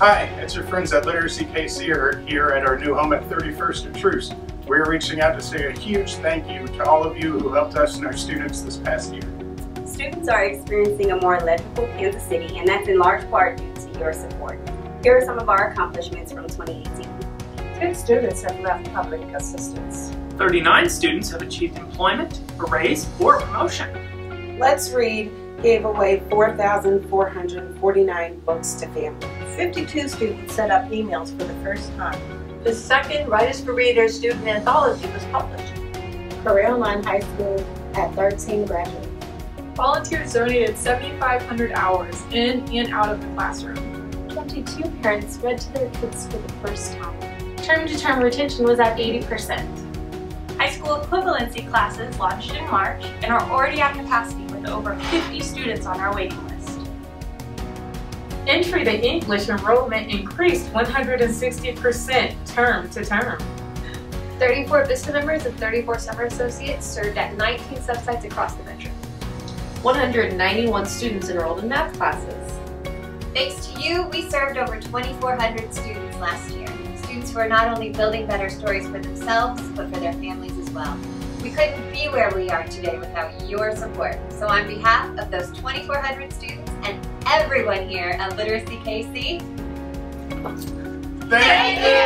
Hi, it's your friends at Literacy KC are here at our new home at 31st and Troost. We're reaching out to say a huge thank you to all of you who helped us and our students this past year. Students are experiencing a more legible Kansas City, and that's in large part due to your support. Here are some of our accomplishments from 2018. 10 students have left public assistance. 39 students have achieved employment, a raise, or promotion. Let's Read gave away 4,449 books to families. 52 students set up emails for the first time. The second Writers for Readers student anthology was published. Career Online High School had 13 graduates. Volunteers donated 7,500 hours in and out of the classroom. 22 parents read to their kids for the first time. Term-to-term retention was at 80%. High school equivalency classes launched in March and are already at capacity with over 50 students on our waiting list. Entry to English enrollment increased 160% term to term. 34 VISTA members and 34 summer associates served at 19 subsites across the metro. 191 students enrolled in math classes. Thanks to you, we served over 2,400 students last year. Students who are not only building better stories for themselves, but for their families as well. We couldn't be where we are today without your support. So on behalf of those 2,400 students and everyone here at Literacy KC, Thank, Thank you!